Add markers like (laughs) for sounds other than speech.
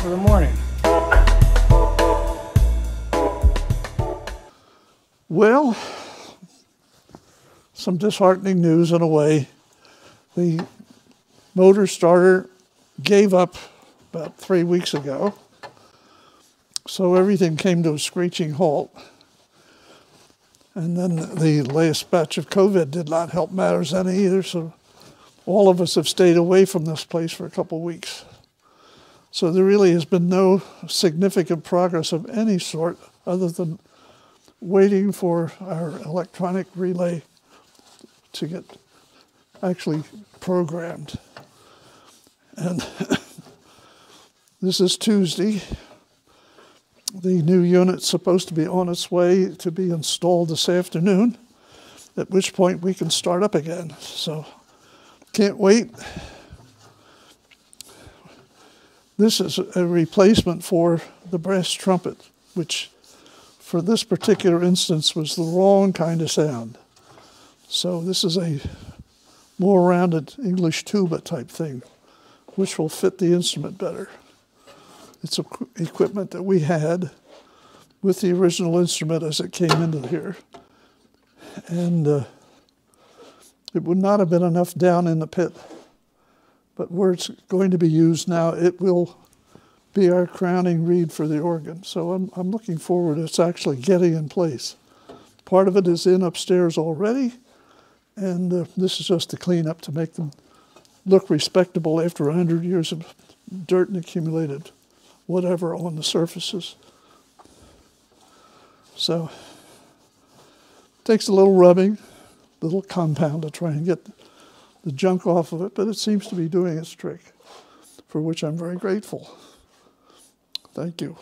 the morning. Well, some disheartening news in a way. The motor starter gave up about three weeks ago, so everything came to a screeching halt. And then the latest batch of COVID did not help matters any either, so all of us have stayed away from this place for a couple of weeks. So there really has been no significant progress of any sort other than waiting for our electronic relay to get actually programmed. And (laughs) this is Tuesday. The new unit's supposed to be on its way to be installed this afternoon, at which point we can start up again. So can't wait. This is a replacement for the brass trumpet, which for this particular instance was the wrong kind of sound. So this is a more rounded English tuba type thing, which will fit the instrument better. It's equipment that we had with the original instrument as it came into here. And uh, it would not have been enough down in the pit. Where it's going to be used now, it will be our crowning reed for the organ. So I'm, I'm looking forward to it's actually getting in place. Part of it is in upstairs already, and uh, this is just to clean up to make them look respectable after 100 years of dirt and accumulated whatever on the surfaces. So takes a little rubbing, a little compound to try and get the junk off of it, but it seems to be doing its trick, for which I'm very grateful. Thank you.